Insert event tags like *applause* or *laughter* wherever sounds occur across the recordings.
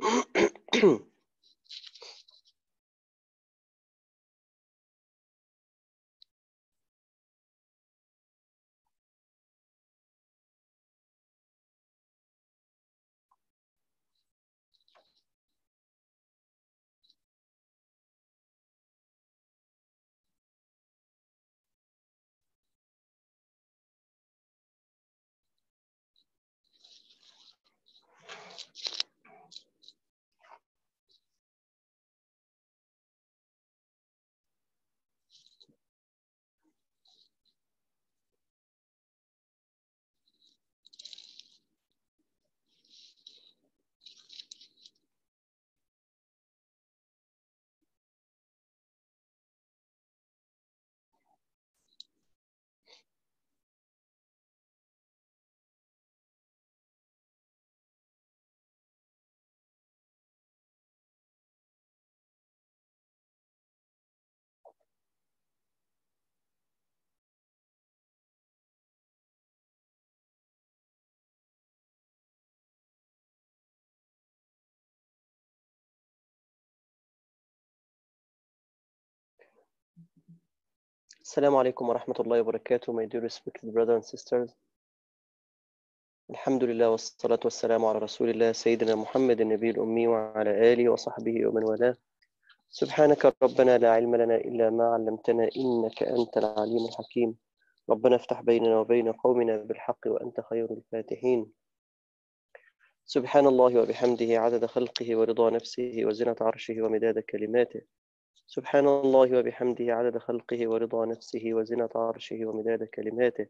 嗯 *laughs* السلام عليكم ورحمة الله وبركاته my dear respected brothers and sisters. الحمد لله والصلاة والسلام على رسول الله سيدنا محمد النبي الأمي وعلى آله وصحبه ومن والاه. سبحانك ربنا لا علم لنا إلا ما علمتنا إنك أنت العليم الحكيم. ربنا افتح بيننا وبين قومنا بالحق وأنت خير الفاتحين. سبحان الله وبحمده عدد خلقه ورضا نفسه وزنة عرشه ومداد كلماته. سبحان الله وبحمده عدد خلقه ورضا نفسه وزنة عرشه ومداد كلماته.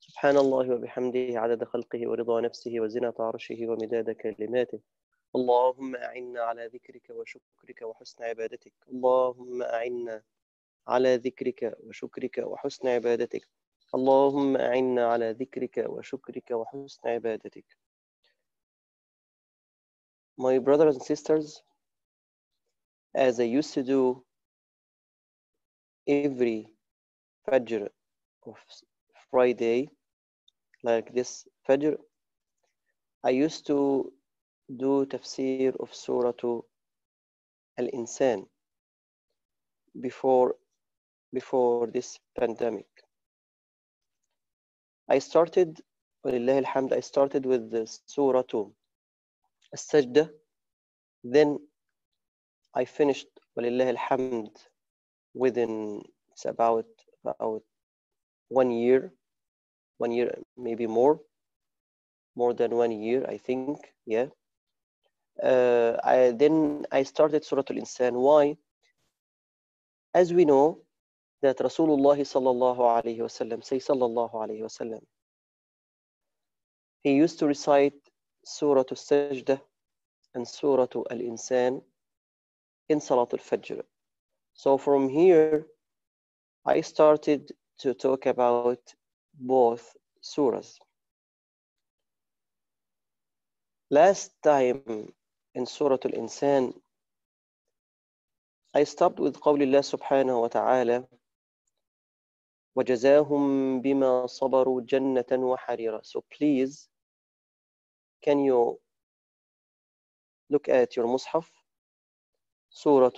سبحان الله وبحمده عدد خلقه ورضا نفسه وزنة عرشه ومداد كلماته. اللهم أعنا على ذكرك وشكرك وحسن عبادتك. اللهم أعنا على ذكرك وشكرك وحسن عبادتك. اللهم أعنا على ذكرك وشكرك وحسن عبادتك. My brothers and sisters, as I used to do every Fajr of Friday, like this Fajr, I used to do tafsir of Surah Al-Insan before, before this pandemic. I started, ولله الحمد, I started with the Surah Al-Sajdah, then I finished Walillah Alhamd within it's about about one year, one year maybe more, more than one year I think. Yeah. Uh, I then I started Surah Al-Insan. Why? As we know that Rasulullah sallallahu alaihi wasallam say sallallahu alaihi wasallam. He used to recite Surah Al-Sajdah and Surah Al-Insan in Salat Al-Fajr. So from here, I started to talk about both surahs. Last time in Surah Al-Insan, I stopped with قول الله سبحانه وتعالى وجزاهم بما صبروا جنة وحريرا. So please, can you look at your mushaf, Surah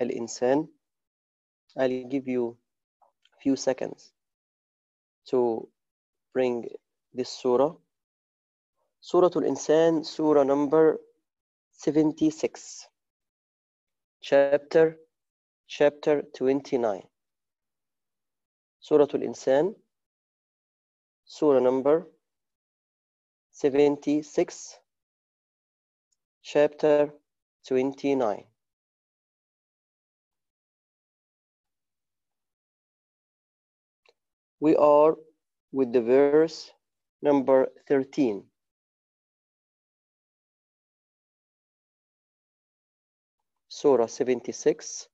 Al-Insan. I'll give you a few seconds to bring this surah. Surah Al-Insan, surah number 76, chapter, chapter 29. Surah Al-Insan, surah number 76, chapter 29. we are with the verse number 13. Surah 76,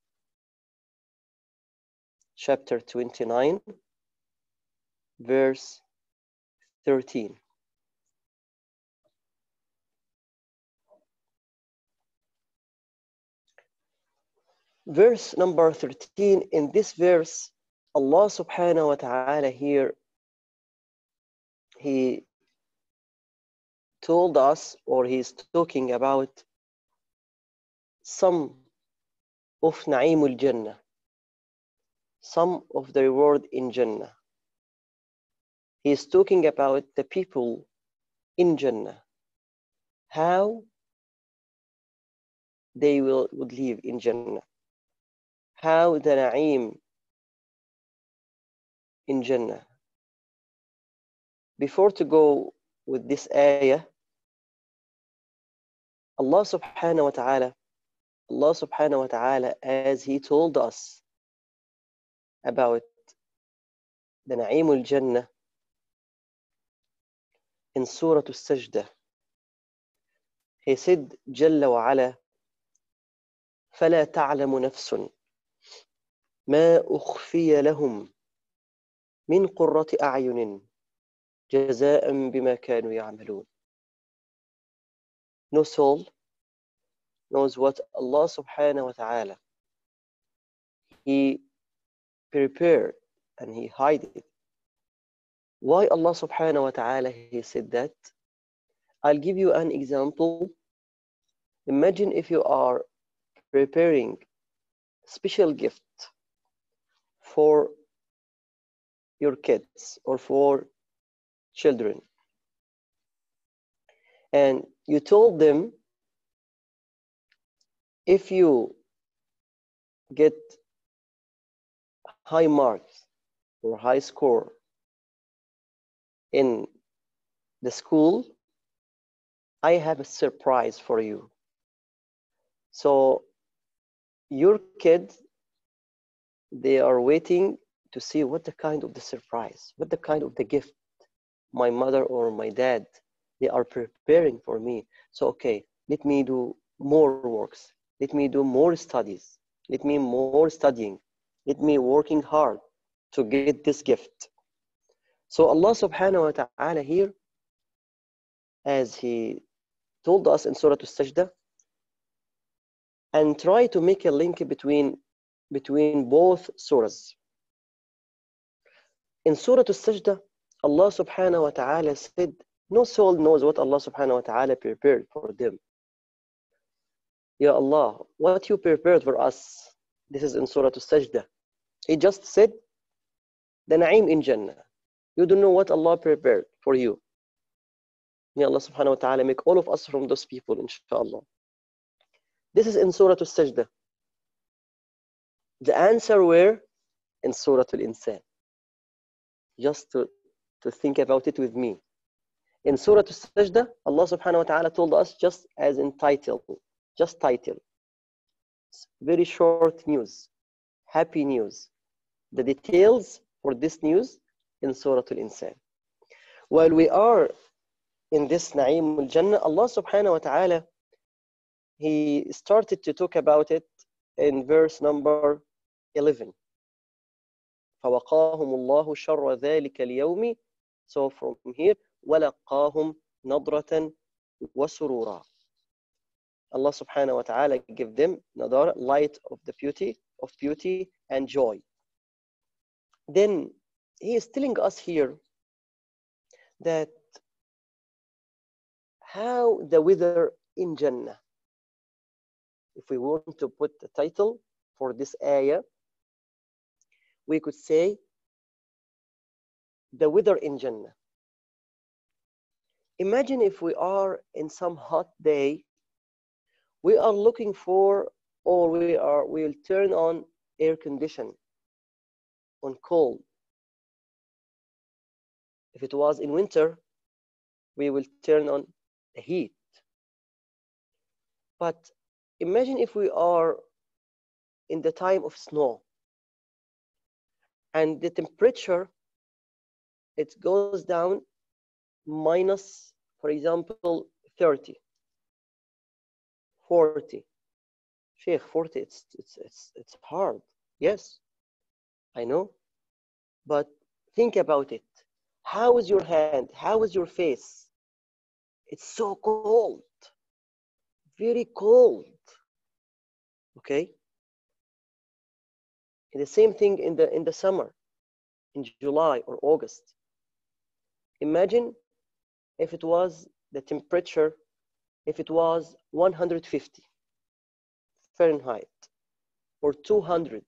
chapter 29, verse 13. Verse number 13, in this verse, Allah subhanahu wa ta'ala here, He told us, or He's talking about some of Na'imul Jannah, some of the reward in Jannah. He is talking about the people in Jannah, how they will would live in Jannah, how the Na'im in Jannah. Before to go with this ayah, Allah subhanahu wa ta'ala Allah subhanahu wa ta'ala, as He told us about the Na'imul Jannah in Surah Al-Sajdah, He said, جل وعلا, فلا تعلم نفس ما أخفي لهم من قرة أعين جزاء بما كانوا يعملون. No soul knows what Allah subhanahu wa ta'ala He prepared and He hid it. Why Allah subhanahu wa ta'ala He said that? I'll give you an example. Imagine if you are preparing special gift for your kids or for children and you told them if you get high marks or high score in the school, I have a surprise for you. So your kids, they are waiting to see what the kind of the surprise, what the kind of the gift my mother or my dad, they are preparing for me. So, okay, let me do more works. Let me do more studies. Let me more studying. Let me working hard to get this gift. So allah subhanahu wa ta'ala here as he told us in surah al-sajdah and try to make a link between between both surahs in surah al-sajdah allah subhanahu wa ta'ala said no soul knows what allah subhanahu wa ta'ala prepared for them Ya Allah, what you prepared for us. This is in Surah Al-Sajdah. He just said, the na'im in Jannah. You don't know what Allah prepared for you. May Allah subhanahu wa ta'ala make all of us from those people, inshallah. This is in Surah Al-Sajdah. The answer were in Surah Al-Insan. Just to, to think about it with me. In Surah Al-Sajdah, Allah subhanahu wa ta'ala told us just as in title, just title. Very short news, happy news. The details for this news in Surah Al-Insan. While we are in this Na'im al-Jannah, Allah subhanahu wa ta'ala, He started to talk about it in verse number 11. فوقاهم الله شر ذلك اليوم So from here, ولقاهم نضرة وسرورا Allah subhanahu wa ta'ala give them another light of the beauty of beauty and joy. Then he is telling us here that how the weather in Jannah. If we want to put the title for this ayah, we could say the weather in Jannah. Imagine if we are in some hot day we are looking for or we are we will turn on air condition on cold. If it was in winter we will turn on the heat. But imagine if we are in the time of snow and the temperature it goes down minus, for example, 30, 40. Sheikh, 40, it's, it's, it's, it's hard. Yes, I know. But think about it. How is your hand? How is your face? It's so cold, very cold. Okay. And the same thing in the in the summer, in July or August. Imagine if it was the temperature, if it was 150 Fahrenheit or 200.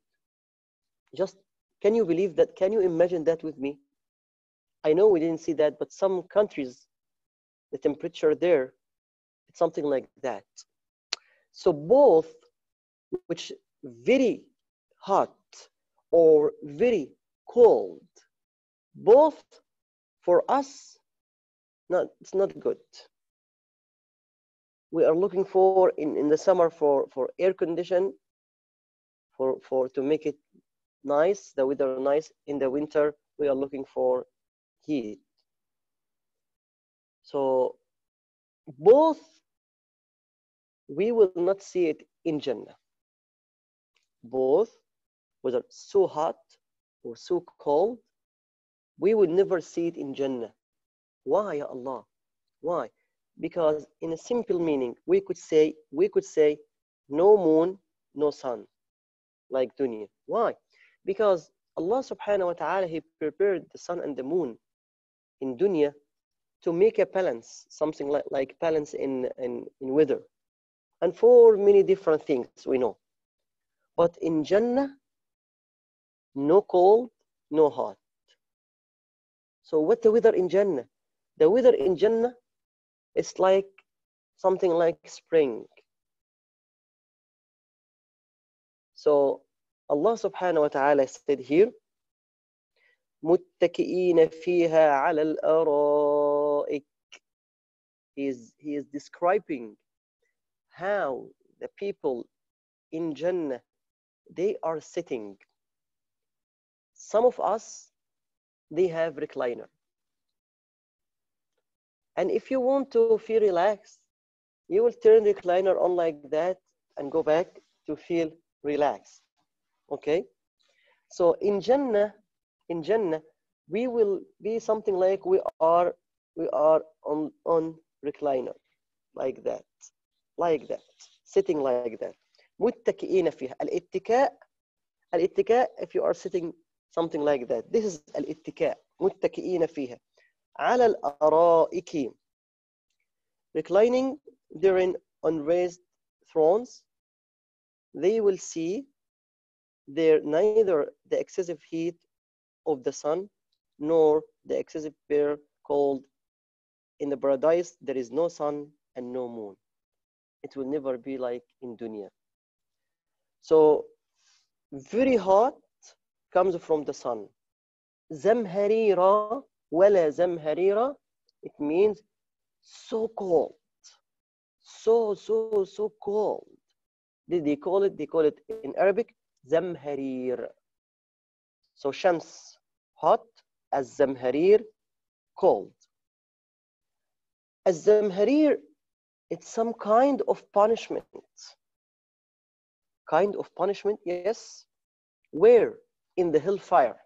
Just can you believe that? Can you imagine that with me? I know we didn't see that, but some countries, the temperature there, it's something like that. So both, which very hot or very cold, both for us, not it's not good. We are looking for in, in the summer for, for air condition, for, for to make it nice, the weather nice. In the winter, we are looking for heat. So both we will not see it in Jannah. Both, whether so hot or so cold, we will never see it in Jannah. Why, Ya Allah? Why? Because in a simple meaning, we could say, we could say, no moon, no sun, like dunya. Why? Because Allah subhanahu wa ta'ala, He prepared the sun and the moon in dunya to make a balance, something like, like balance in, in, in weather. And for many different things we know. But in Jannah, no cold, no hot. So what the weather in Jannah? The weather in Jannah is like something like spring. So Allah subhanahu wa ta'ala said here, متكئين فيها على الأرائك. He is, he is describing how the people in Jannah, they are sitting. Some of us, they have recliner. And if you want to feel relaxed, you will turn recliner on like that and go back to feel relaxed. Okay? So in Jannah, in Jannah, we will be something like we are we are on on recliner like that like that sitting like that متكئين فيها الاتكاء الاتكاء if you are sitting something like that this is الاتكاء متكئين فيها على الأرائك reclining during on raised thrones they will see there neither the excessive heat of the sun nor the excessive bear cold in the paradise there is no sun and no moon it will never be like in dunya so very hot comes from the sun. Zamharira wala zamharira it means so cold. So so so cold. Did they call it they call it in arabic zamharir. So shams hot. As zamharir cold. As zamharir it's some kind of punishment. Kind of punishment yes. Where in the hellfire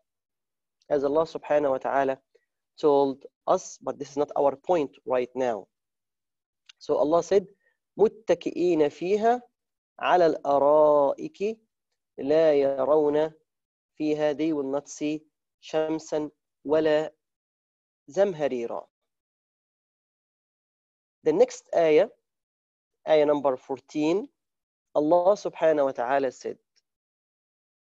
as allah subhanahu wa ta'ala told us but this is not our point right now so allah said متكئين فيها على الأرائك لا يرون فيها they will not see شمسا ولا زمهريرا the next ayah ayah number 14 Allah subhanahu wa ta'ala said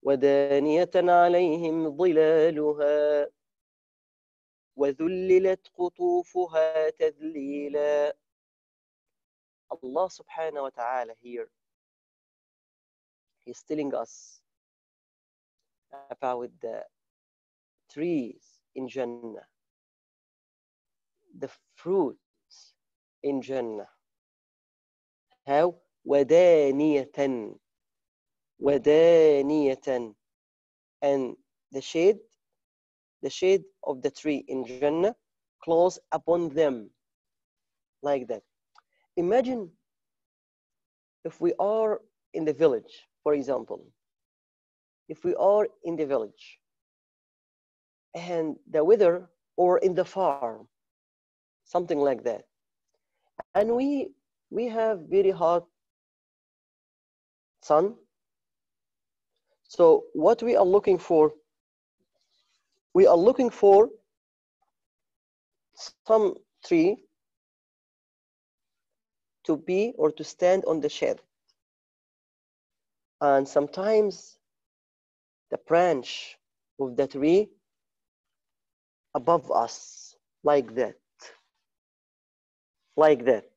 ودانية عليهم ظلالها وذللت قطوفها تذليلا subhanahu wa ta'ala here he's telling us about the trees in Jannah the fruits in Jannah how ودانية ودانية and the shade the shade of the tree in Jannah close upon them like that. Imagine if we are in the village, for example, if we are in the village and the weather or in the farm, something like that, and we we have very hot sun. so what we are looking for, we are looking for some tree to be or to stand on the shade. And sometimes the branch of the tree above us, like that. Like that.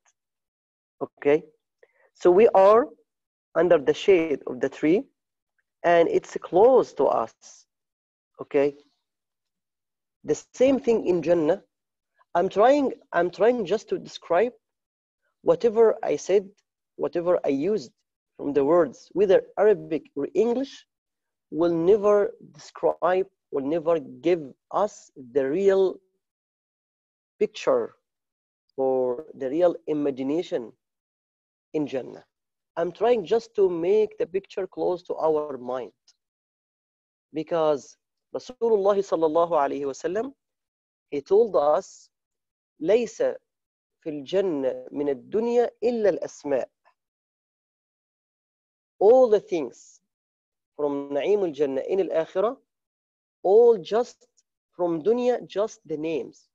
Okay? So we are under the shade of the tree and it's close to us. Okay? The same thing in Jannah. I'm trying, I'm trying just to describe whatever I said, whatever I used from the words, whether Arabic or English, will never describe, will never give us the real picture or the real imagination in Jannah. I'm trying just to make the picture close to our mind. Because Rasulullah sallallahu alayhi wasallam, he told us, ليس في الجنة من الدنيا إلا الأسماء. All the things from نعيم الجنة in الآخرة, all just from dunya, just the names.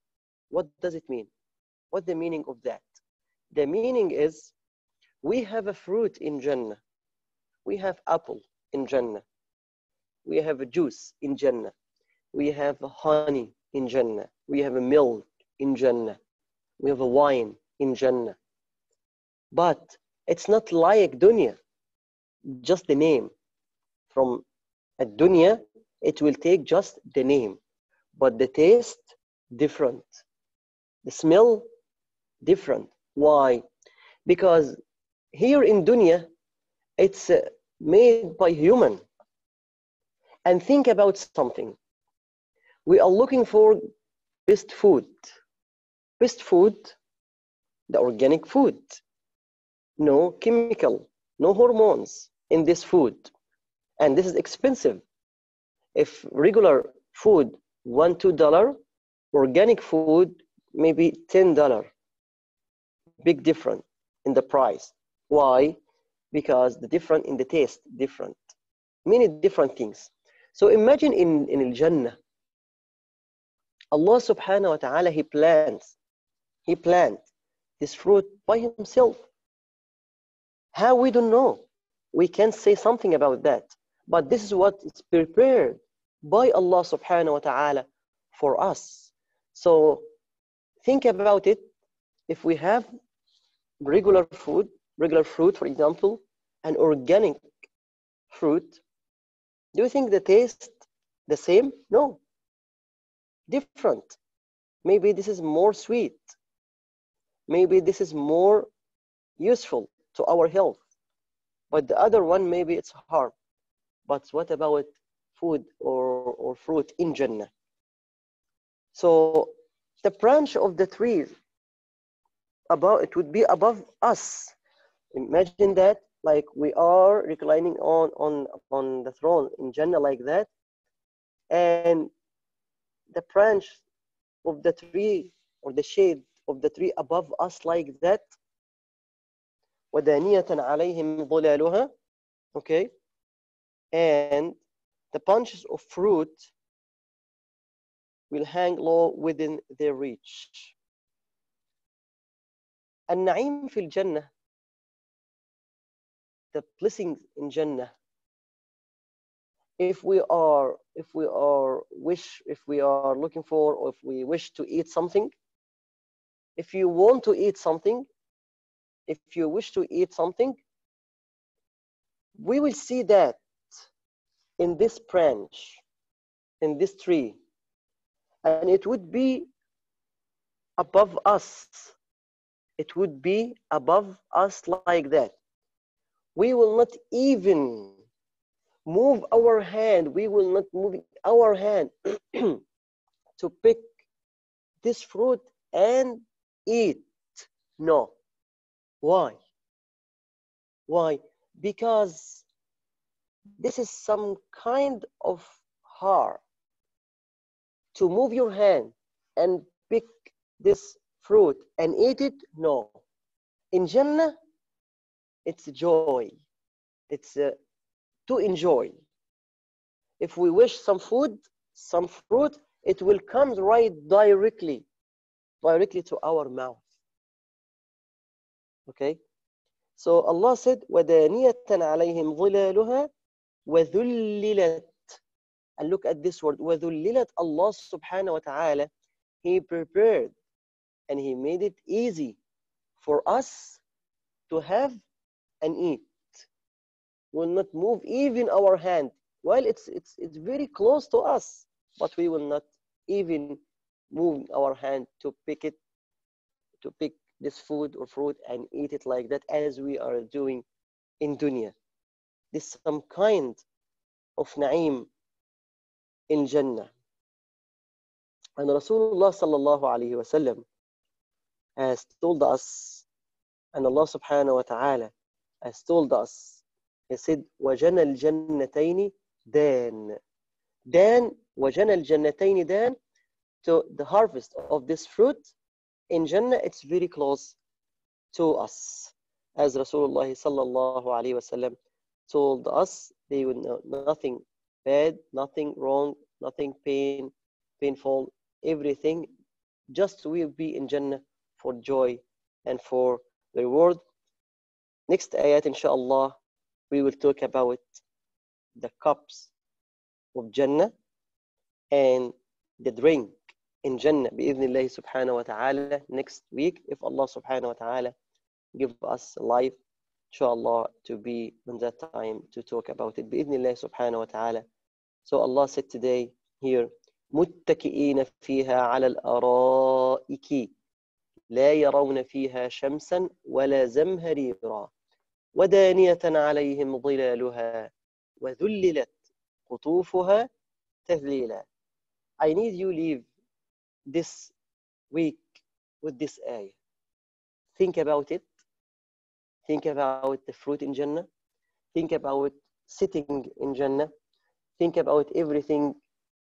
What does it mean? What the meaning of that? The meaning is we have a fruit in Jannah. We have apple in Jannah. We have a juice in Jannah. We have honey in Jannah. We have a milk in Jannah. We have a wine in Jannah. But it's not like dunya, just the name. From a dunya, it will take just the name, but the taste different. The smell different. Why? Because here in dunya, it's uh, made by human. And think about something. We are looking for best food. Best food, the organic food. No chemical, no hormones in this food. And this is expensive. If regular food, one, two dollar, organic food, maybe ten dollar. Big difference in the price. Why? Because the different in the taste, different. Many different things. So imagine in, in Al Jannah, Allah subhanahu wa ta'ala, He plants, He plants this fruit by Himself. How we don't know. We can say something about that. But this is what is prepared by Allah subhanahu wa ta'ala for us. So think about it. If we have regular food, regular fruit, for example, and organic fruit, do you think the taste the same? No. Different. Maybe this is more sweet. Maybe this is more useful to our health. But the other one, maybe it's harm. But what about food or, or fruit in Jannah? So the branch of the trees above it would be above us Imagine that like we are reclining on on on the throne in Jannah like that, and the branch of the tree or the shade of the tree above us like that. ودانية عليهم ظلالها okay and the bunches of fruit will hang low within their reach النعيم في الجنة the blessings in Jannah. If we are if we are wish if we are looking for or if we wish to eat something if you want to eat something if you wish to eat something we will see that in this branch in this tree. And it would be above us. It would be above us like that we will not even move our hand we will not move our hand *clears throat* to pick this fruit and eat. No. Why? Why? Because this is some kind of hard to move your hand and pick this fruit and eat it. No. In Jannah, it's joy. It's uh, to enjoy. If we wish some food, some fruit, it will come right directly, directly to our mouth. Okay? So Allah said, وَدَانِيَةً عَلَيْهِمْ ظِلَالُهَا وَذُلِّلَتْ And look at this word, وَذُلِّلَتْ Allah subhanahu wa ta'ala, He prepared and He made it easy for us to have and eat. Will not move even our hand. Well, it's, it's, it's very close to us, but we will not even move our hand to pick it, to pick this food or fruit and eat it like that as we are doing in dunya. This some kind of na'im in Jannah. And Rasulullah sallallahu alayhi wa sallam has told us, and Allah subhanahu wa ta'ala has told us, He said, وَجَنَى الْجَنَّتَيْنِ دَانِ Dan, وَجَنَى الْجَنَّتَيْنِ Dan, to the harvest of this fruit in Jannah, it's very close to us. As Rasulullah sallallahu alayhi wasallam told us, they will know nothing bad, nothing wrong, nothing pain, painful, everything just will be in Jannah for joy and for the reward. Next ayat, inshallah, we will talk about the cups of Jannah and the drink in Jannah بإذن subhanahu wa ta'ala next week if Allah subhanahu wa ta'ala give us life inshallah to be in that time to talk about it بإذن subhanahu wa ta'ala so Allah said today here متكئين فيها على الأرائك لا يرون فيها شمسا ولا زمهريرا ودانية عليهم ظلالها وذللت قطوفها تذليلا I need you leave this week with this ayah. Think about it. Think about the fruit in Jannah. Think about sitting in Jannah. Think about everything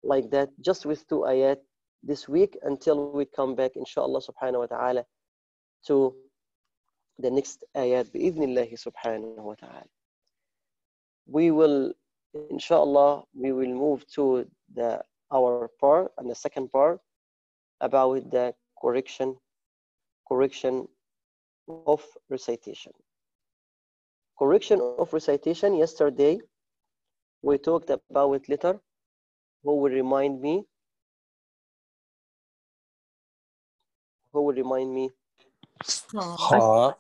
like that, just with two ayat this week until we come back, inshallah subhanahu wa ta'ala, to the next ayat, bi'idhnillahi subhanahu wa ta'ala. We will, inshallah, we will move to the our part and the second part about the correction correction of recitation. Correction of recitation yesterday we talked about letter who will remind me who will remind me Ha.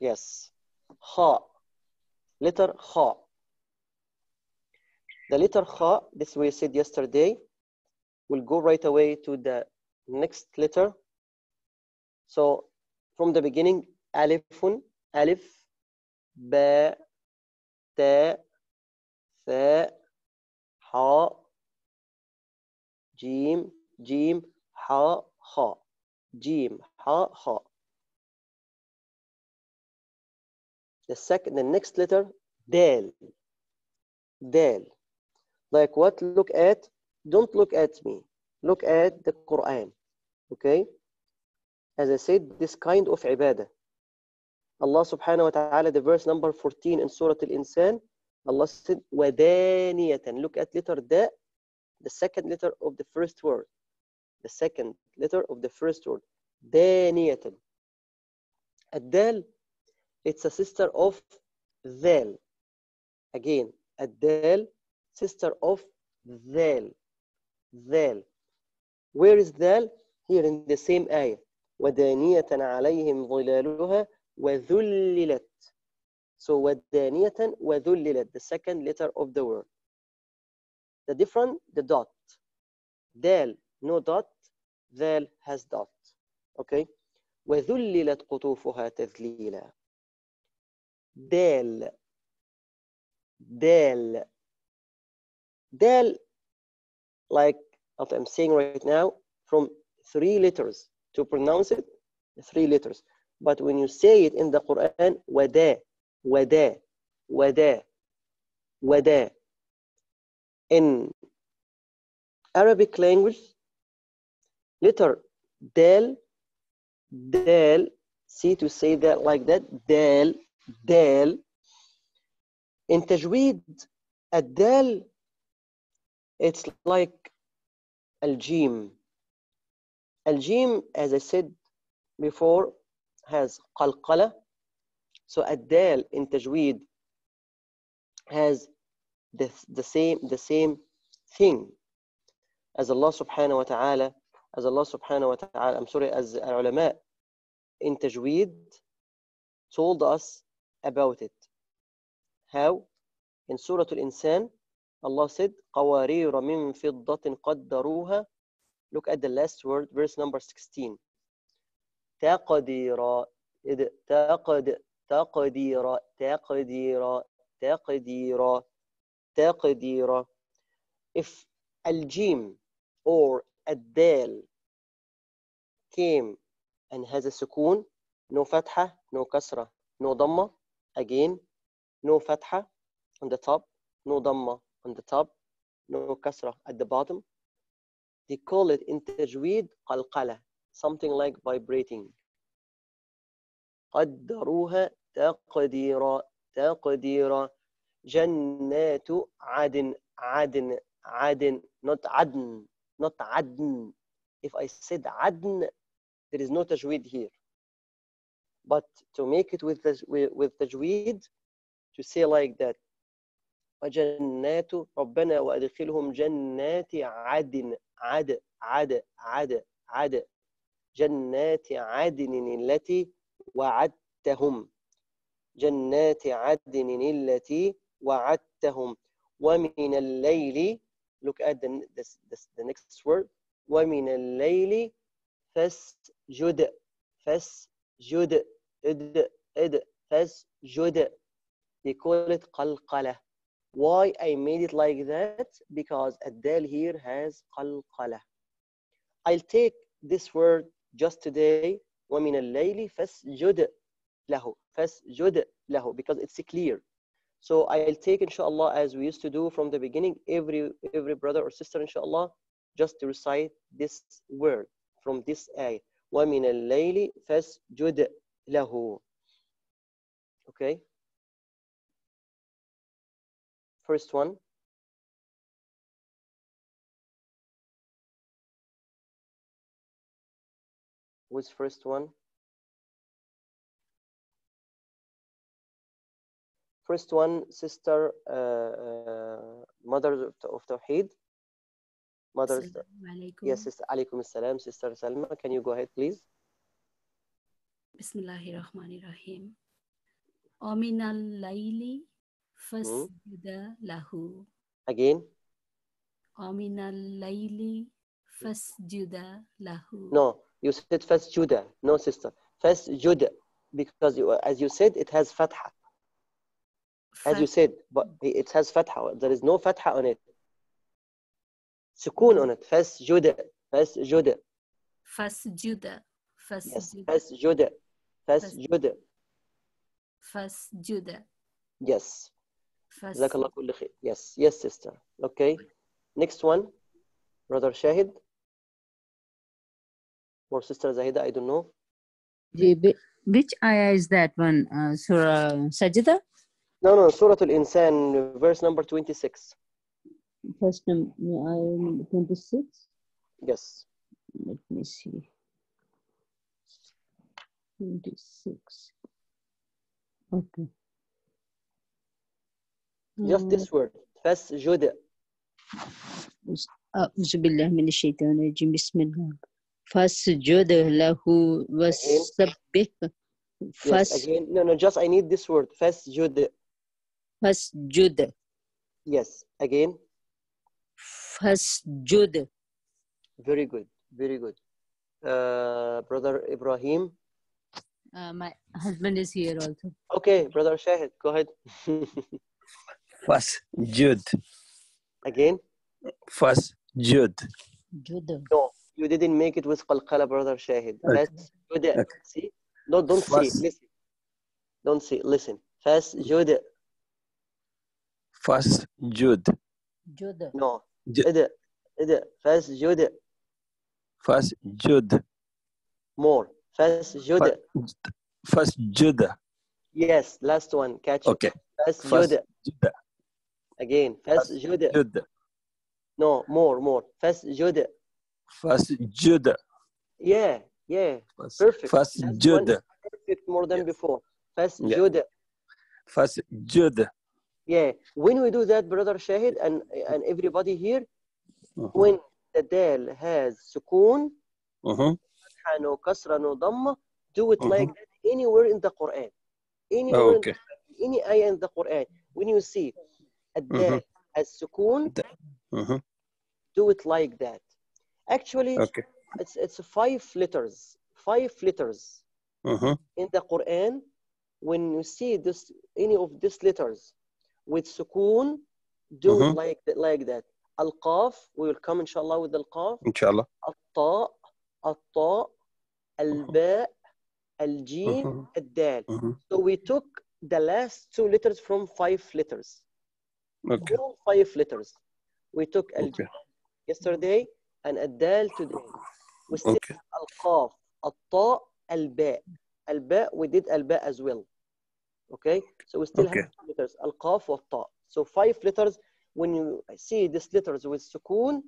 yes. Ha. Letter ha the letter ha this we said yesterday we'll go right away to the next letter. So from the beginning, alifun, alif, ba, ta, tha, ha, jim, jim, ha, ha, jim, ha, ha. The second, the next letter, del, del. Like what? Look at don't look at me. Look at the Quran. Okay? As I said, this kind of ibadah. Allah subhanahu wa ta'ala, the verse number 14 in Surah Al-Insan, Allah said, وَدَانِيَةً Look at letter da, the second letter of the first word. The second letter of the first word. دَانِيَةً Ad-dal, it's a sister of dhal. Again, ad-dal, sister of dhal. ذال where is ذال here in the same ayah ودانية عليهم ظلالها وذللت so ودانية وذللت the second letter of the word the different the dot دال no dot ذال has dot Okay وذللت قطوفها تذليلا دال دال دال like what I'm saying right now from three letters to pronounce it three letters but when you say it in the Quran wada wada wada wada in Arabic language letter dal dal see to say that like that dal dal in tajweed الدال it's like الجيم الجيم as I said before has قلقلة so الدال in tajweed has the, the same the same thing as Allah subhanahu wa ta'ala as Allah subhanahu wa ta'ala I'm sorry as العلماء in tajweed told us about it how in Surah Al-Insan Allah said قوارير من فضة قدروها look at the last word verse number 16 تقديرا تقد تقديرا تقديرا تقديرا تقديرا if الجيم or الدال came and has a سكون no فتحة no كسرة no ضمة again no فتحة on the top no ضمة on the top no كسرة at the bottom they call it in tajweed قلقلة something like vibrating قدروها تقديرا تقديرا جنات عدن عدن عدن not عدن not عدن. If I said عدن there is no tajweed here. But to make it with with, tajweed to say like that وجنات ربنا وأدخلهم جنات عدن. عد عد عد عد. جنات عدن التي وعدتهم. جنات عدن التي وعدتهم. ومن الليل look at the, the, the, the next word ومن الليل فاسجد فاسجد اد اد فاسجد they call it قلقلة why I made it like that because الدال here has قلقلة I'll take this word just today ومن الليل فاسجد له فاسجد له because it's clear so I'll take inshallah as we used to do from the beginning every every brother or sister inshallah just to recite this word from this ayah ومن الليل فاسجد له okay first one who's first one first one, sister, uh, uh, mother of Tawheed. Mother, yes, sister, alaikum salam, sister Salma. Can you go ahead, please? Bismillahir Rahmanir Rahim. Ominal Laili Fasjuda Lahu. Again. Ominal Laili Fasjuda Lahu. No, you said Fasjuda. No, sister. Fasjuda. Because you, as you said, it has fatha. As you said, but it has fatha. There is no fatha on it. Sukoon on it. Fasjuda. Fas juda. Fas juda. Fas juda. Yes. Jazakallah kulli. Yes. Yes, sister. Okay. Next one. Brother Shahid. Or Sister Zahida, I don't know. Which ayah is that one? Uh, Surah Sajidah. no no Surah Al-Insan verse number 26 First num- ayah number 26. yes Let me see. 26. Okay. just this word fasjud أعوذ بالله من الشيطان الرجيم بسم الله فاسجد له وسبح yes فاس again no no just I need this word Fasjud. Yes, again. Fasjud. Very good, very good. Uh, Brother Ibrahim. Uh, my husband is here also. Okay, Brother Shahid, go ahead. *laughs* Fasjud. Again? Fasjud. Jud. No, you didn't make it with Qalqala, Brother Shahid. Okay. Let's do that. Okay. See? No, don't Fas see. Listen. Don't see. Listen. Fasjud. Fasjud. Jud. No. Id. Id. first Fasjud. More. first Jud, first Fasjud. Yes, last one. Catch okay. first Okay. Fasjud. Again. first Fasjud. Fasjud. No, more, more. first Jud, first Fasjud. Yeah, yeah. Fas, perfect. Fasjud. Perfect more than yes. before. Fasjud. Yeah. Fasjud yeah when we do that brother shahid and and everybody here uh -huh. when the dal has sukoon uh -huh. kasra no dhamma do it uh -huh. like uh-huh. that anywhere in the quran anywhere oh, okay. in the, any ayah in the quran when you see a dal uh-huh. has sukoon uh-huh. do it like that actually okay. it's it's five letters five letters in the quran when you see this any of these letters with sukoon, do mm -hmm. like that, like that. Al qaf, we will come inshallah with al qaf. Inshallah. Al ta, al ta, mm-hmm. al ba, al jim, mm-hmm. al dal. Mm-hmm. So we took the last two letters from five letters. Okay. All five letters. We took al okay. yesterday and al dal today. We still okay. al qaf, al ta, al ba, al ba. We did al ba as well. Okay so we still Okay. have two letters القاف والطاء so five letters when you see these letters with sukun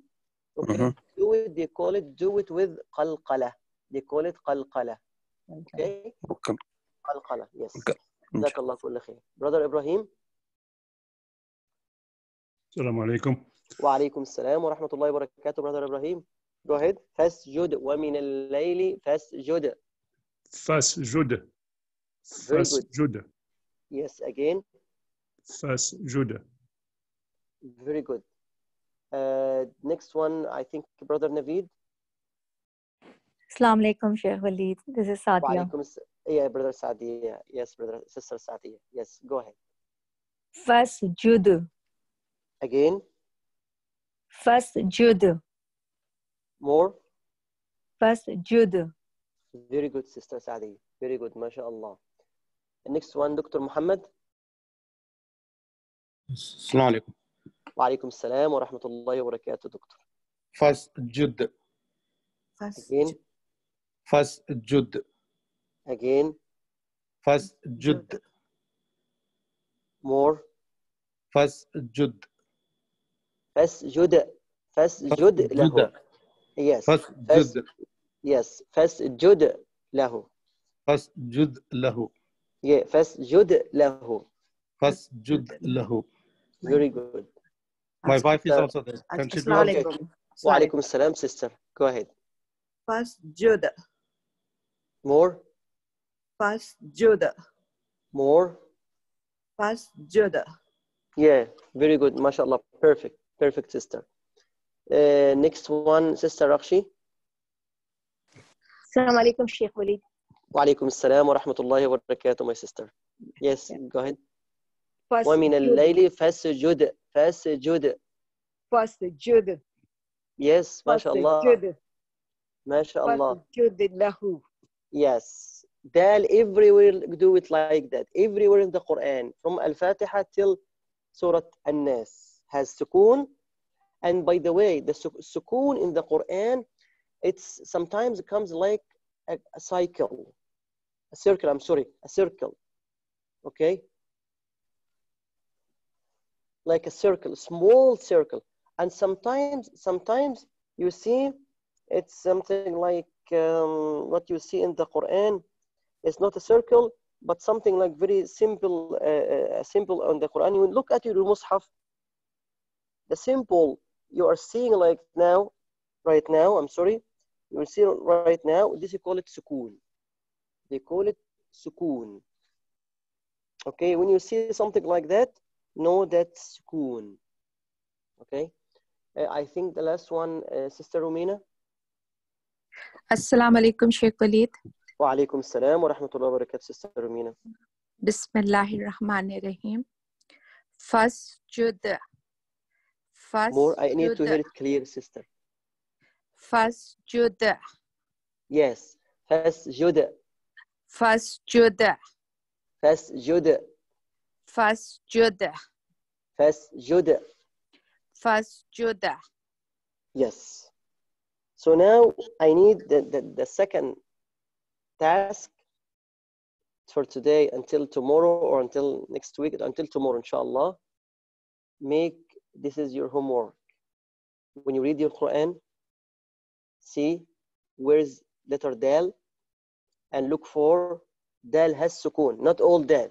okay أها. do it they call it do it with qalqala they call it qalqala okay qalqala yes Okay. جزاك الله كل خير brother إبراهيم السلام عليكم وعليكم السلام ورحمة الله وبركاته brother إبراهيم go ahead فاسجد ومن الليل فاسجد فاسجد فاسجد Yes, again. First Fasjuda. Very good. Uh, next one, I think Brother Naveed. Assalamu alaikum, Sheikh Walid. This is Sadia. Yeah, Brother Sadia. Yes, Brother, Sister Sadia. Yes, go ahead. First Fasjudu. Again. First Fasjudu. More. First Fasjudu. Very good, Sister Sadia. Very good, mashallah. النكست وان دكتور محمد السلام عليكم. وعليكم السلام ورحمة الله وبركاته دكتور. فاس جد فاس again. فاس جد again. فاس جد مور فاس جد فاس جد فاس جد له. يس فاس جد يس فاس جد له. فاس جد له. فاسجد له فاسجد له very good My wife is Uh, also there. Can she do it? alaikum. وعليكم السلام sister go ahead فاسجد more فاسجد more فاسجد yeah very good ما شاء الله perfect perfect sister uh, next one sister Rakshi Assalamu alaikum, Sheikh Waleed. وعليكم السلام ورحمة الله وبركاته my sister yes go ahead ومن الليل فاسجد فاسجد Fasjud. yes ما شاء الله Fasjud. ما شاء الله Fasjud lahu. Yes. Dal everywhere do it like that. Everywhere in the Quran, from Al-Fatiha till Surah An-Nas has sukoon. And by the way, the su- sukoon in the Quran, it's sometimes it comes like a, a cycle, a circle. I'm sorry, a circle. Okay, like a circle, small circle. And sometimes, sometimes you see, it's something like um, what you see in the Quran. It's not a circle, but something like very simple, uh, uh, simple on the Quran. You look at your mushaf, the simple you are seeing like now, right now. I'm sorry, you will see right now. This you call it sukoon. They call it sukoon. Okay, when you see something like that, know that's sukoon. Okay, uh, I think the last one, uh, Sister Romina. Assalamu alaikum, Sheikh Walid. Wa alaikum salam wa rahmatullahi wa barakatuh, Sister Romina. Bismillahir Rahmanir Rahim. Fasjud. Fasjud. More, I need to hear it clear, Sister. Fasjud. Yes, fasjud. فاسجد فاسجد فاسجد فاسجد فاسجد Yes. So now I need the, the, the second task for today until tomorrow or until next week, until tomorrow, inshallah. Make this is your homework. When you read your Quran, see where's letter Dal and look for Dal has sukun, not all Dal.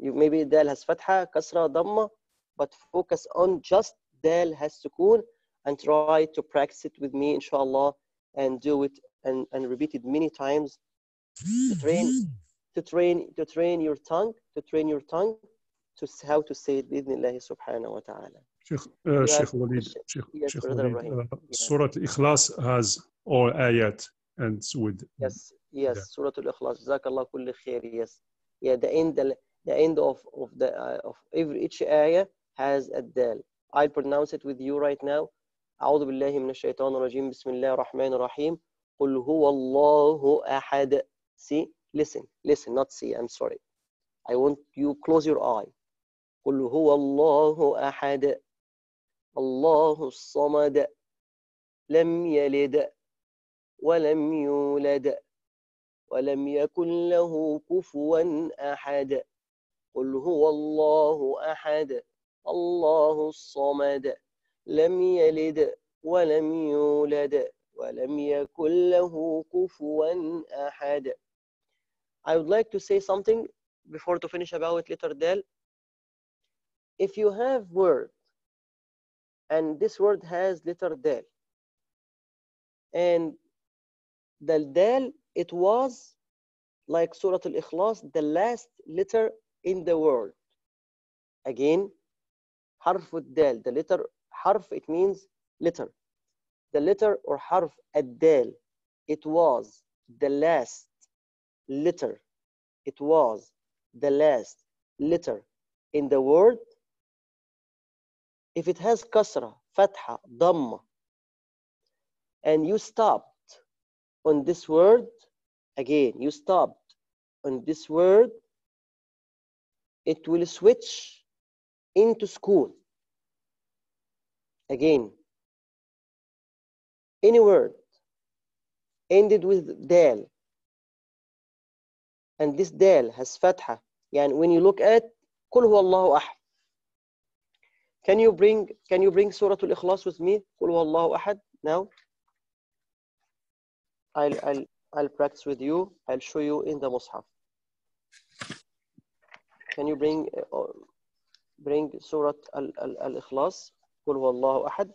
You, maybe Dal has fatha, kasra, dhamma, but focus on just Dal has sukun and try to practice it with me, inshallah, and do it and, and repeat it many times to train to train to train your tongue to train your tongue to s- how to say it بإذن الله سبحانه وتعالى. Sheikh, You uh, have Sheikh Walid, question? Sheikh, Yes, Sheikh Brother Walid, Ibrahim. uh, Yes. Surah Ikhlas has all ayat and with Yes, Yes. Surah Al-Ikhlas. Jazakallah kulli khair. Yes. Yeah, the end the, the end of of the uh, of every each ayah has a dal. I'll pronounce it with you right now. أعوذ بالله من الشيطان الرجيم بسم الله الرحمن الرحيم قل هو الله أحد See, listen, listen, not see, I'm sorry. I want you close your eye. قل هو الله أحد الله الصمد لم يلد ولم يولد ولم يكن له كفوا أحد قل هو الله أحد الله الصمد لم يلد ولم يولد ولم يكن له كفوا أحد I would like to say something before to finish about letter Dal. If you have word and this word has letter Dal and the Dal it was like Surah Al-Ikhlas, the last letter in the world. Again, harf dal, the letter harf, it means letter. The letter or harf ad-dal, it was the last letter. It was the last letter in the word. If it has kasra, fatha, dhamma, and you stopped on this word, Again, you stop on this word, it will switch into sukun. Again, any word ended with dal, and this dal has fatha. And when you look at قل هو أحد Can you bring can you bring Surah Al-Ikhlas with me? قل هو الله أحد now. I'll I'll I'll practice with you I'll show you in the mushaf can you bring uh, bring surah al- al- al-ikhlas قل هو الله أحد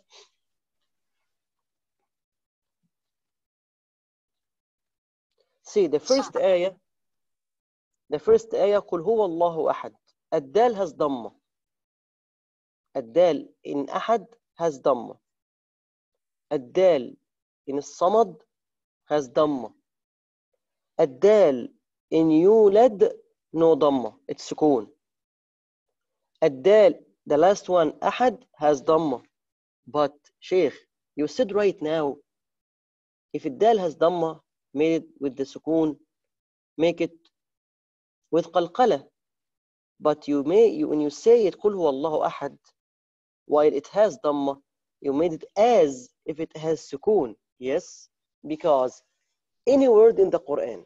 see the first ayah the first ayah قل هو الله أحد الدال has ضمة الدال in أحد has ضمة الدال in الصمد has ضمة الدال in يولد no ضمة it's سكون الدال the last one أحد has ضمة but شيخ you said right now if الدال has ضمة made it with the سكون make it with قلقلة but you may you, when you say it قل هو الله أحد while it has ضمة you made it as if it has سكون yes because any word in the Quran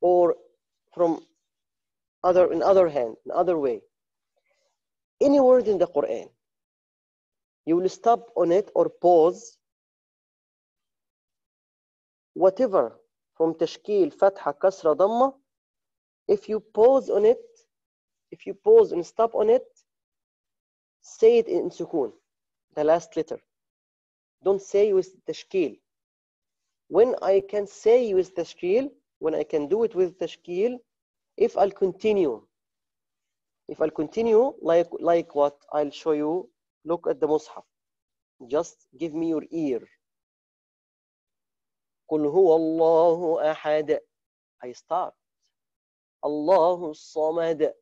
or from other in other hand, in other way, any word in the Quran, you will stop on it or pause whatever from tashkil, fatha, kasra, dhamma, if you pause on it, if you pause and stop on it, say it in sukun, the last letter. Don't say with tashkil when I can say with تشكيل when I can do it with تشكيل if I'll continue if I'll continue like like what I'll show you look at the mushaf just give me your ear قل هو الله أحد I start الله الصمد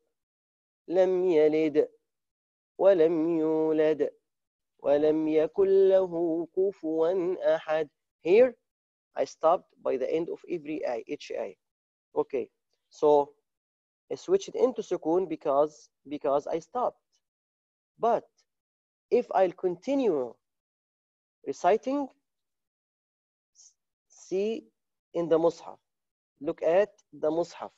لم يلد ولم يولد ولم يكن له كفوا أحد here I stopped by the end of every eye each okay so I switched into sukun because because I stopped. But if I'll continue reciting see in the mushaf. Look at the mushaf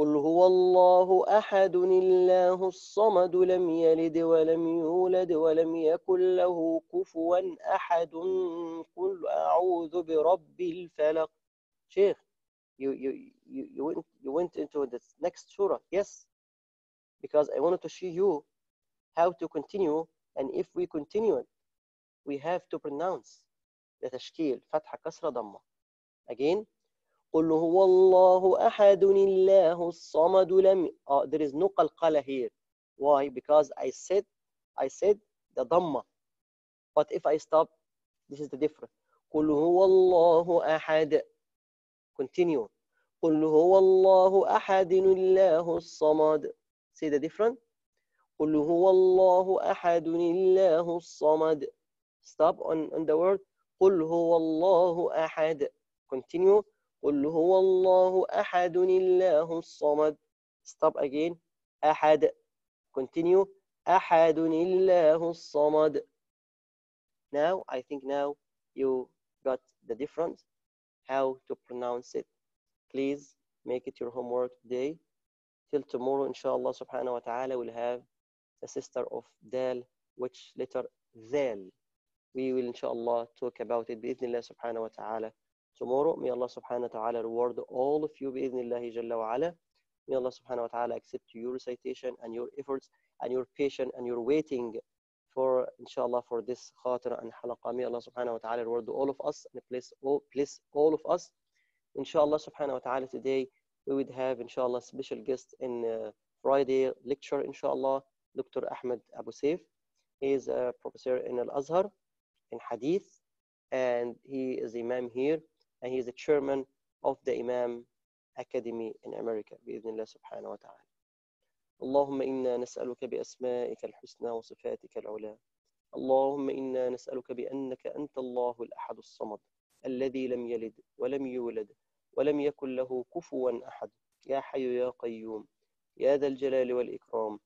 قل هو الله أحد الله الصمد لم يلد ولم يولد ولم يكن له كفوا أحد قل أعوذ برب الفلق شيخ you, you, you, you, went, you went into the next surah yes because I wanted to show you how to continue and if we continue we have to pronounce the تشكيل فتحة كسرة ضمة again قل هو الله أحد الله الصمد لم uh, there is no قلقلة here why because I said I said the ضمة but if I stop this is the difference قل هو الله أحد continue قل هو الله أحد الله الصمد see the difference قل هو الله أحد الله الصمد stop on, on the word قل هو الله أحد continue قل هو الله أحد الله الصمد stop again أحد continue أحد الله الصمد now I think now you got the difference how to pronounce it please make it your homework today till tomorrow inshallah subhanahu wa ta'ala will have the sister of dal which letter zal we will inshallah talk about it bi'idhnillah subhanahu wa ta'ala tomorrow may Allah subhanahu wa ta'ala reward all of you bi'idhnillah jalla wa ala may Allah subhanahu wa ta'ala accept your recitation and your efforts and your patience and your waiting for inshallah for this khatira and halaqa may Allah subhanahu wa ta'ala reward all of us and bless all, bless all of us. Inshallah subhanahu wa ta'ala today we would have inshallah special guest in uh, Friday lecture inshallah. Dr. Ahmed Abu Saif. He is a professor in Al-Azhar in Hadith and he is imam here and he is the chairman of the Imam Academy in America بإذن الله سبحانه وتعالى. اللهم إنا نسألك بأسمائك الحسنى وصفاتك العلى. اللهم إنا نسألك بأنك أنت الله الأحد الصمد الذي لم يلد ولم يولد ولم يكن له كفوا أحد. يا حي يا قيوم يا ذا الجلال والإكرام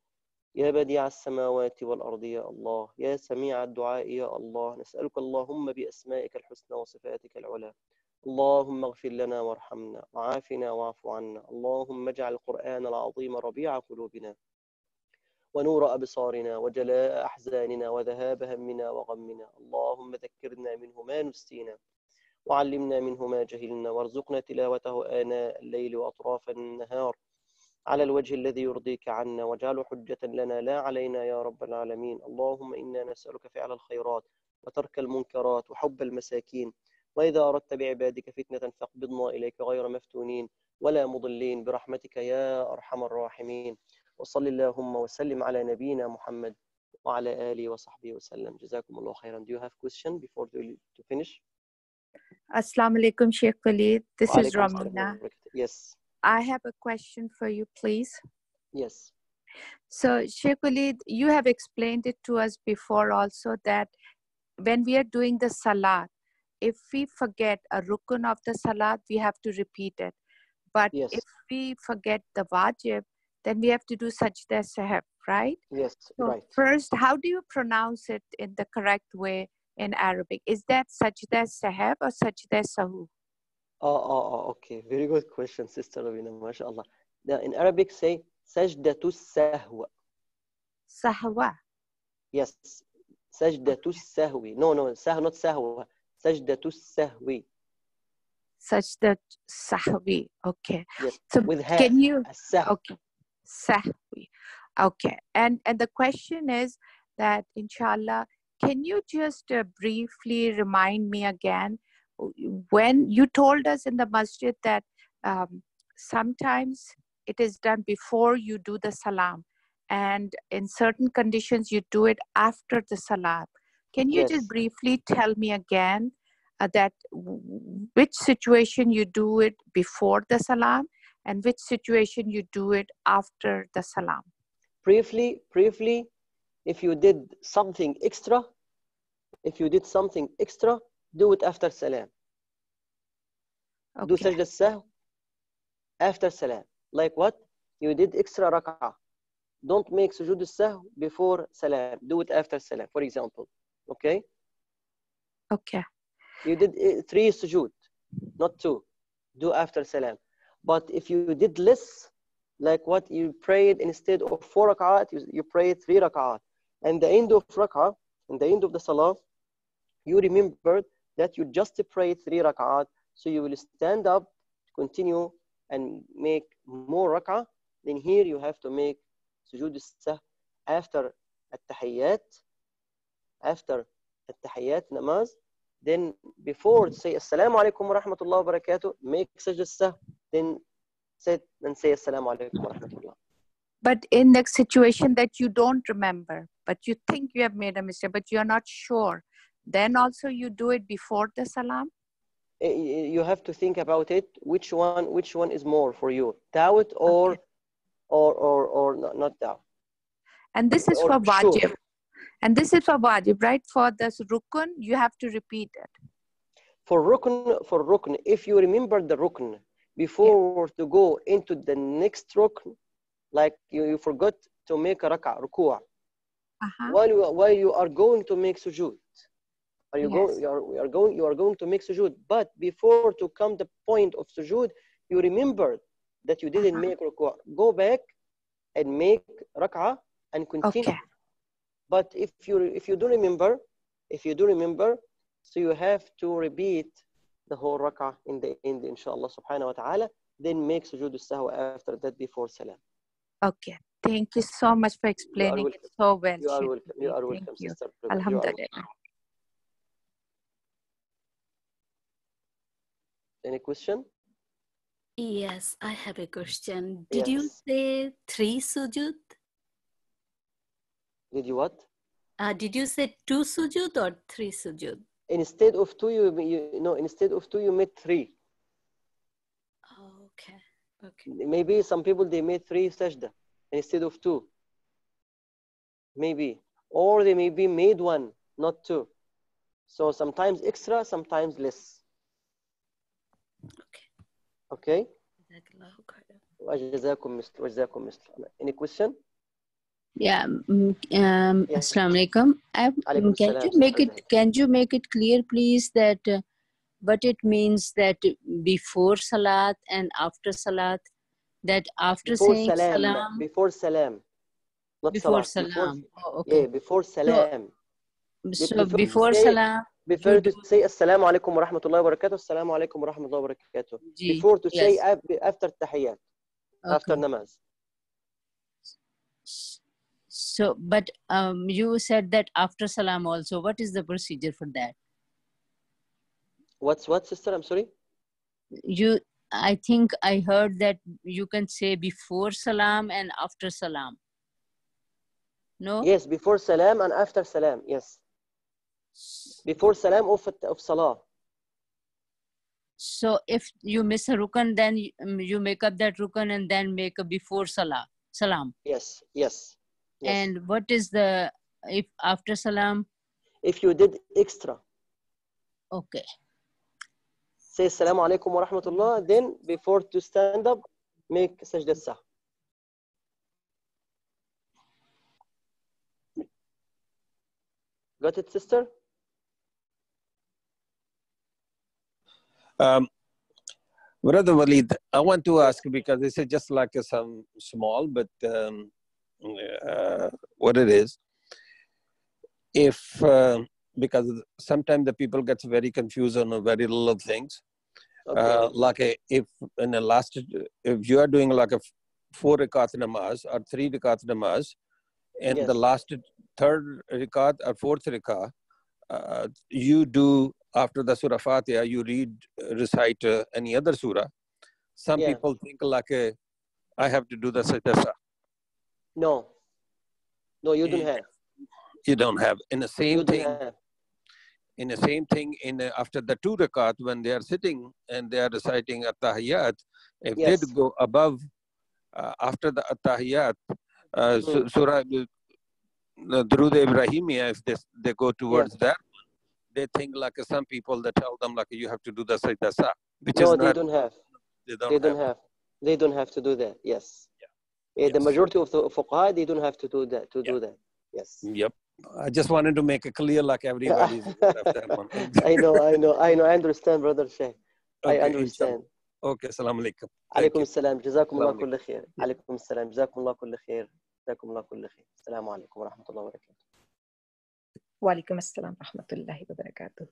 يا بديع السماوات والأرض يا الله يا سميع الدعاء يا الله. نسألك اللهم بأسمائك الحسنى وصفاتك العلى. اللهم اغفر لنا وارحمنا وعافنا واعف عنا اللهم اجعل القرآن العظيم ربيع قلوبنا ونور أبصارنا وجلاء أحزاننا وذهاب همنا وغمنا اللهم ذكرنا منه ما نسينا وعلمنا منه ما جهلنا وارزقنا تلاوته آناء الليل وأطراف النهار على الوجه الذي يرضيك عنا واجعله حجة لنا لا علينا يا رب العالمين اللهم إنا نسألك فعل الخيرات وترك المنكرات وحب المساكين وإذا أردت بعبادك فتنة فاقبضنا إليك غير مفتونين ولا مضلين برحمتك يا أرحم الراحمين وصل اللهم وسلم على نبينا محمد وعلى آله وصحبه وسلم جزاكم الله خيرا Do you have question before to to finish? Assalamu alaikum, Sheikh Khalid. This is وعليكم السلام Ramina. ورحمة الله وبركاته. Yes, I have a question for you, please. yes. So, Sheikh Khalid, you have explained it to us before also that when we are doing the salat, if we forget a rukun of the salat, we have to repeat it. But Yes. if we forget the wajib, then we have to do sajda sahab, right? Yes, So right. first, how do you pronounce it in the correct way in Arabic? Is that sajda sahab or sajda sahu? Oh, oh, oh, okay. Very good question, Sister Ravina. MashaAllah. Now, in Arabic, say sajdatu sahwa. Sahwa. Yes, sajdatu sahwi. No, no, sah, not sahwa. Sajdatu sahwi. Sajda sahwi. Okay. Yes, So with can you Sah. okay sahwi okay and and the question is that inshallah can you just uh, briefly remind me again when you told us in the masjid that um, sometimes it is done before you do the salam and in certain conditions you do it after the salam can you Yes. just briefly tell me again uh, that which situation you do it before the salam and which situation you do it after the salam. Briefly, briefly, if you did something extra if you did something extra do it after salam do Okay. sajda sahw after salam like what you did extra rak'ah don't make sujood sahw before salam do it after salam for example okay? Okay. you did uh, three sujood not two. Do after salam. But if you did less like what you prayed instead of four rak'at you, you prayed three rak'at. And the end of rak'ah in the end of the salah you remembered that you just prayed three rak'at. So you will stand up continue and make more rak'ah then here you have to make sujood sah after at-tahiyyat after at-tahiyyat namaz then before say assalamu alaikum wa rahmatullahi wa barakatuh make sajda then sit and say assalamu alaikum wa rahmatullah But in the situation that you don't remember, but you think you have made a mistake, but you are not sure, then also you do it before the salam? Eh, you have to think about it which one which one is more for you doubt or or or or not, doubt And this is Or for sure. And this is for wajib, right? For the rukun, you have to repeat it. for rukn for rukn if you remember the rukn before to go into the next rukn like you, you forgot to make a rak'ah ruku' Uh-huh. while you while you are going to make sujood are you Yes. going you are, you are going you are going to make sujood but before to come the point of sujood you remembered that you didn't Uh-huh. make ruku' go back and make rak'ah and continue Okay. But if you if you do remember if you do remember so you have to repeat the whole rak'ah in the end inshallah subhanahu wa ta'ala then make sujood sahwa after that before salam Okay. Thank you so much for explaining it so well. you are welcome you are welcome you. sister You. Alhamdulillah. any question Yes, I have a question. Did you say three sujud? did you what Uh, did you say two sujud or three sujud? instead of two you, you know instead of two you made three Oh, okay. Okay. maybe some people they made three sajda instead of two maybe or they maybe made one not two so sometimes extra sometimes less Okay. okay Jazakallahu khairan. وجزاكم مثل وجزاكم مثل any question Yeah. Um, Yeah. Assalamu alaikum. Alaikum mm, Can salam, you make it? Zainab. Can you make it clear, please, that uh, what it means that before salat and after salat, that after before saying salam, salam, before salam before salah salam. before, Oh, okay. yeah before salam So prefer to before say- salam, you to say assalamu alaikum wa rahmatullahi wa barakatuh assalamu alaikum wa rahmatullahi wa barakatuh before to say yes. af- after tahiyyat after namaz So, but um, you said that after salam also. What is the procedure for that? what's what sister i'm sorry You, I think I heard that you can say before salam and after salam. No. yes before salam and after salam yes before salam of of salah So if you miss a rukun, then you, um, make up that rukun and then make a before salah, salam. yes yes yes And what is the if after salam? if you did extra Okay. say assalamu alaikum wa rahmatullah then before to stand up make sajda sah got it sister Um, Brother Walid, I want to ask because this is just like a, some small, but um, uh, what it is. If uh, because sometimes the people gets very confused on a very little things. okay Uh, like a, if in the last, if you are doing like a four rakat namaz or three rakat namaz, and the last third rakat or fourth rakat, uh, you do after the surah Fatiha, you read, recite uh, any other surah. Some Yeah. people think like a, I have to do the sajda. No no you don't have You don't have. In the same thing, have in the same thing in uh, after the two rakat when they are sitting and they are reciting at-tahiyat if they go above uh, after the at-tahiyat uh, Mhm. surah the Durud Ibrahimia, if they, they go towards that they think like some people that tell them like you have to do the sajda sa, which No, is they don't have. they don't, They don't have. have. They don't have to do that. Yes. Eh, The Yes. majority of the fuqaha, they don't have to do that. To do that. Yes. Yep. I just wanted to make it clear like one. I know, I know, I know. I understand, brother Sheikh. I Okay, understand. Okay, salam alaikum. Thank عليكم you. السلام جزاكم الله السلام كل خير عليكم السلام جزاكم الله كل خير جزاكم الله كل خير السلام عليكم ورحمة الله وبركاته وعليكم السلام ورحمة الله وبركاته